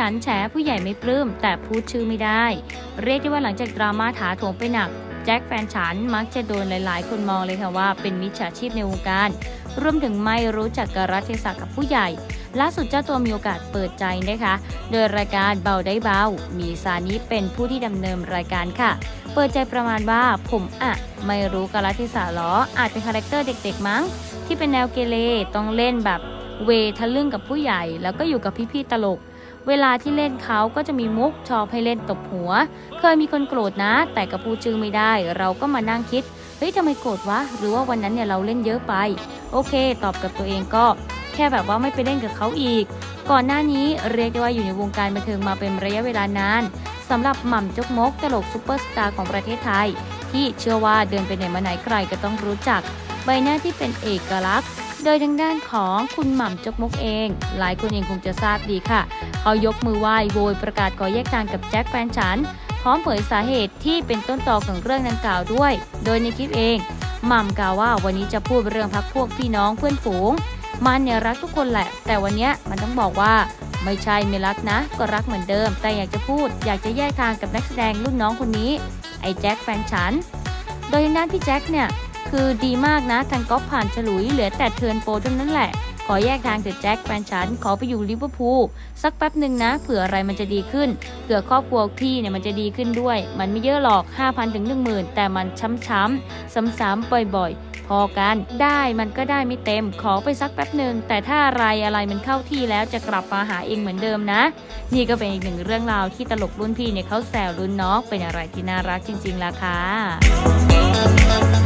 ฉันแฉผู้ใหญ่ไม่ปลื้มแต่พูดชื่อไม่ได้ เรียกได้ว่าหลังจากดราม่าถาโถมไปหนักแจ็คแฟนฉันมักจะโดนหลาย ๆ คนมองเลยค่ะว่าเป็นมิจฉาชีพในวงการ รวมถึงไม่รู้จักกาลเทศะกับผู้ใหญ่ ล่าสุดเจ้าตัวมีโอกาสเปิดใจนะคะ โดยรายการเบาได้เบา มีซานิเป็นผู้ที่ดำเนินรายการค่ะ เปิดใจประมาณว่าผมอะไม่รู้กาลเทศะหรอ อาจเป็นคาแรคเตอร์เด็ก ๆ มั้ง ที่เป็นแนวเกเรต้องเล่นแบบเวทะลึ่งกับผู้ใหญ่ แล้วก็อยู่กับพี่ ๆ ตลก เวลาที่เล่นเขาก็จะมีมุกชอบให้เล่นตบหัว เคยมีคนโกรธนะ แต่ก็พูดชื่อไม่ได้ เราก็มานั่งคิด เฮ้ยทำไมโกรธวะ หรือว่าวันนั้นเนี่ยเราเล่นเยอะไป โอเค ตอบกับตัวเองก็ แค่แบบว่าไม่ไปเล่นกับเขาอีก ก่อนหน้านี้เรียกได้ว่าอยู่ในวงการบันเทิงมาเป็นระยะเวลานานสำหรับหม่ำ จ๊กมกตลกซูเปอร์สตาร์ของประเทศไทย ที่เชื่อว่าเดินไปไหนมาไหนใครก็ต้องรู้จัก ใบหน้าที่เป็นเอกลักษณ์ โดยทางด้านของคุณหม่ำจกมกเอง หลายคนเองคงจะทราบดีค่ะ เขายกมือไหว้โวยประกาศขอแยกทางกับแจ็คแฟนฉัน พร้อมเผยสาเหตุที่เป็นต้นตอของเรื่องดังกล่าวด้วย โดยในคลิปเองหม่ำกล่าวว่าวันนี้จะพูดเรื่องพักพวกพี่น้องเพื่อนฝูง มันเนี่ยรักทุกคนแหละ แต่วันนี้มันต้องบอกว่าไม่ใช่ไม่รักนะ ก็รักเหมือนเดิม แต่อยากจะพูด อยากจะแยกทางกับนักแสดงรุ่นน้องคนนี้ ไอ้แจ็คแฟนฉัน โดยทางด้านพี่แจ็คเนี่ย คือดีมากนะทางกอล์ฟผ่านฉลุยเหลือแต่ turn pro เท่านั้นแหละ ขอแยกทางเถอะแจ็คแฟนฉันขอไปอยู่ลิเวอร์พูลสักแป๊บหนึ่งนะ เผื่ออะไรมันจะดีขึ้นเผื่อครอบครัวพี่เนี่ยมันจะดีขึ้นด้วย มันไม่เยอะหรอก 5,000ถึง10,000 แต่มันช้ำๆซ้ำๆบ่อยๆ พอกันได้มันก็ได้ไม่เต็ม ขอไปสักแป๊บหนึ่งแต่ถ้าอะไรอะไรมันเข้าที่แล้วจะกลับมาหาเองเหมือนเดิมนะ นี่ก็เป็นอีกหนึ่งเรื่องราวที่ตลกรุ่นพี่เนี่ยเขาแซวรุ่นน้องเป็นอะไรที่น่ารักจริงๆล่ะค่ะ